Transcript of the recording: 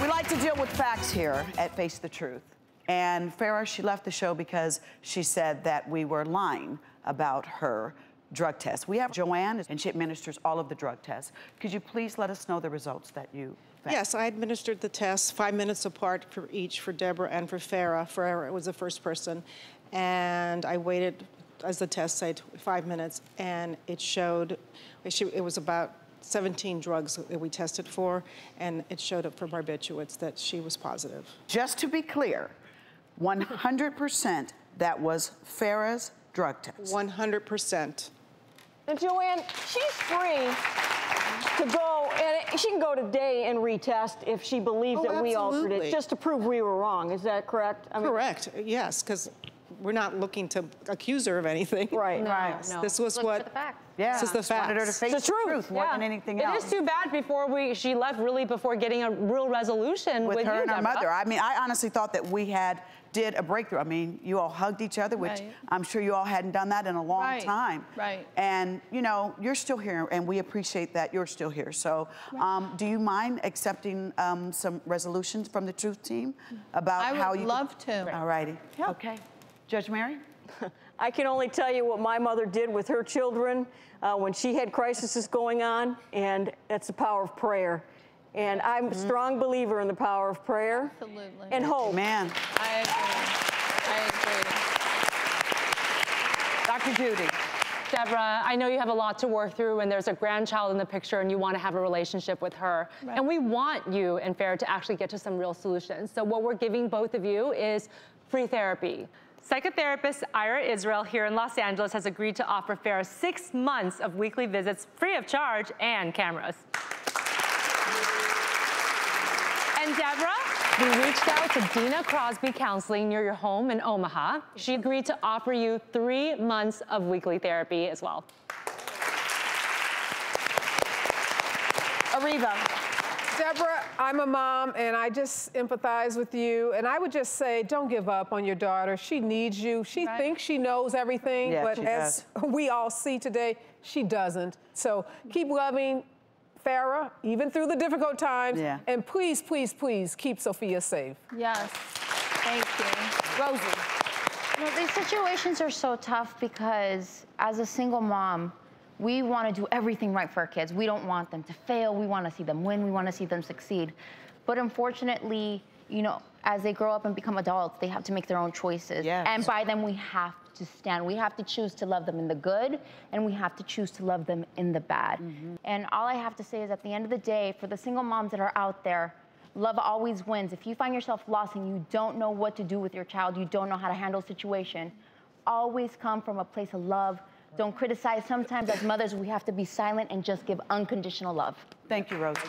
We like to deal with facts here at Face the Truth. And Farrah, she left the show because she said that we were lying about her drug test. We have Joanne, and she administers all of the drug tests. Could you please let us know the results that you found? Yes, I administered the tests five minutes apart for each for Deborah and for Farrah. Farrah was the first person. And I waited, as the test said, five minutes, and it showed, it was about 17 drugs that we tested for, and it showed up for barbiturates that she was positive. Just to be clear, 100% that was Farrah's drug test. 100%. And Joanne, she's free to go, and she can go today and retest if she believes Oh, that we altered it, just to prove we were wrong. Is that correct? I mean, Correct, yes, because we're not looking to accuse her of anything. Right. Right. No. This was Look what- For the facts. Yeah. This is the fact. wanted her to face It's the the truth truth, more Yeah. than anything It else. is too bad before we she left really before getting a real resolution with, with her you, and her Deborah. mother. I mean, I honestly thought that we had did a breakthrough. I mean, you all hugged each other, which Right. I'm sure you all hadn't done that in a long Right, time. right. And you know, you're still here, and we appreciate that you're still here. So, um, do you mind accepting um, some resolutions from the Truth Team about how you? I would how you? love to. All righty. Yeah. Okay. Judge Mary. I can only tell you what my mother did with her children uh, when she had crises going on, and that's the power of prayer. And I'm Mm-hmm. a strong believer in the power of prayer Absolutely. and hope. Man, I agree. I agree. Dr. Judy. Deborah, I know you have a lot to work through and there's a grandchild in the picture and you want to have a relationship with her. Right. And we want you and Farrah to actually get to some real solutions. So what we're giving both of you is free therapy. Psychotherapist Ira Israel here in Los Angeles has agreed to offer Farrah six months of weekly visits free of charge and cameras. And Deborah, we reached out to Dina Crosby Counseling near your home in Omaha. She agreed to offer you three months of weekly therapy as well. Areva. Deborah, I'm a mom and I just empathize with you. And I would just say, don't give up on your daughter. She needs you. She Right. thinks she knows everything, Yeah, but she as we all see today, she doesn't. So keep loving Farrah, even through the difficult times. Yeah. And please, please, please keep Sophia safe. Yes. Thank you. Rosie. You know, these situations are so tough because as a single mom, we want to do everything right for our kids. We don't want them to fail. We want to see them win. We want to see them succeed. But unfortunately, you know, as they grow up and become adults, they have to make their own choices. Yes. And by them, we have to stand. We have to choose to love them in the good, and we have to choose to love them in the bad. Mm-hmm. And all I have to say is at the end of the day, for the single moms that are out there, Love always wins. If you find yourself lost and you don't know what to do with your child, you don't know how to handle a situation, always come from a place of love. Don't criticize. Sometimes as mothers, we have to be silent and just give unconditional love. Thank you, Rosie.